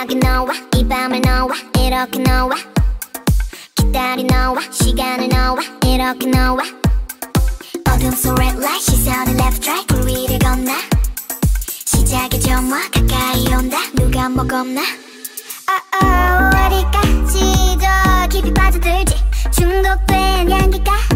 기나긴 너와 이 밤을 너와 이렇게 너와. 기다린 너와 시간을 너와 이렇게 너와. 어둠 속 red light 시선을 left right 굴 위를 건너. 시작의 점화 가까이 온다. 누가 뭐 겁나? oh, oh, 어디까지 더 깊이 빠져들지? 중독된 향기까지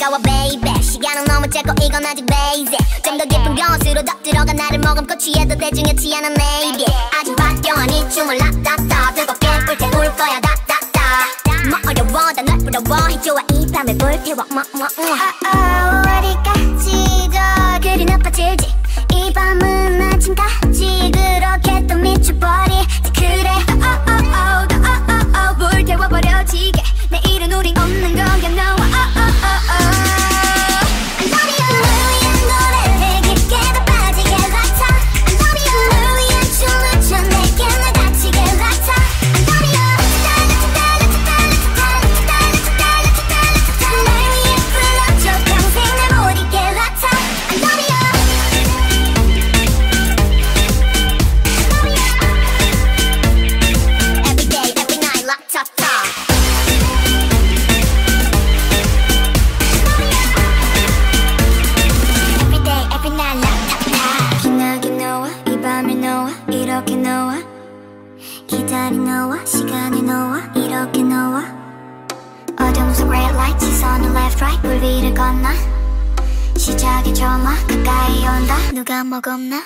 다가와 baby. 시간은 너무 짧고 이건 아직 basic. 좀더 깊은 것으로 더 들어가 나를 머금고 취해도 대중이지 않아 maybe. 아직 박경한 이 춤을 락타타 뜨겁게 불태울 거야 다다다. 뭐 어려워 다널 부러워. 해줘와 이 밤을 불태워 뭐뭐 어디 이렇게 너와. 기다린 너와. 시간을 너와. 이렇게 너와. 어둠 속 red light 시선을 left right. 불 위를 건너. 시작의 점화 가까이 온다. 누가 뭐 겁나